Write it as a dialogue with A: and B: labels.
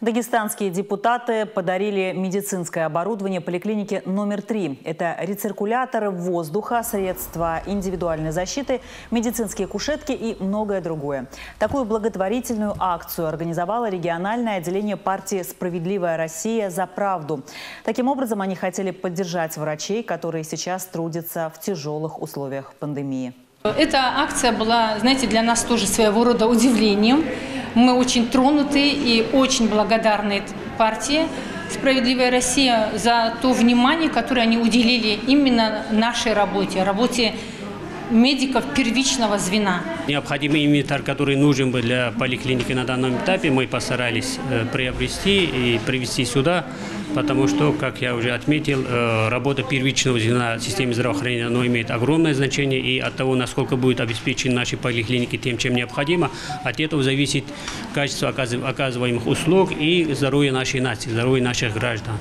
A: Дагестанские депутаты подарили медицинское оборудование поликлинике номер три. Это рециркуляторы воздуха, средства индивидуальной защиты, медицинские кушетки и многое другое. Такую благотворительную акцию организовало региональное отделение партии «Справедливая Россия за правду». Таким образом, они хотели поддержать врачей, которые сейчас трудятся в тяжелых условиях пандемии.
B: Эта акция была, знаете, для нас тоже своего рода удивлением. Мы очень тронуты и очень благодарны партии «Справедливая Россия» за то внимание, которое они уделили именно нашей работе, работе медиков первичного звена.
C: Необходимый инвентарь, который нужен был для поликлиники на данном этапе, мы постарались э, приобрести и привезти сюда, потому что, как я уже отметил, э, работа первичного звена в системе здравоохранения оно имеет огромное значение, и от того, насколько будет обеспечен наши поликлиники тем, чем необходимо, от этого зависит качество оказываемых услуг и здоровье нашей нации, здоровье наших граждан.